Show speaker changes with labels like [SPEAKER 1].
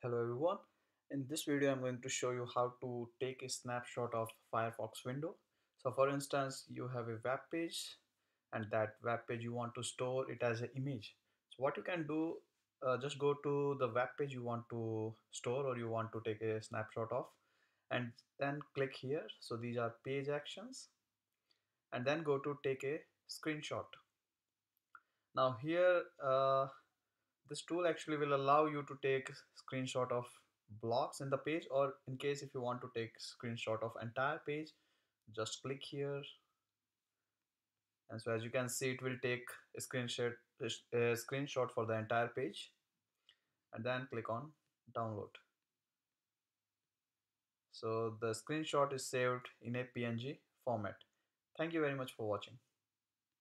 [SPEAKER 1] Hello everyone. In this video I'm going to show you how to take a snapshot of Firefox window. So for instance you have a web page and that web page you want to store it as an image. So what you can do uh, just go to the web page you want to store or you want to take a snapshot of and then click here. So these are page actions and then go to take a screenshot. Now here uh, this tool actually will allow you to take screenshot of blocks in the page or in case if you want to take screenshot of entire page just click here. And so as you can see it will take a screenshot a screenshot for the entire page and then click on download. So the screenshot is saved in a png format. Thank you very much for watching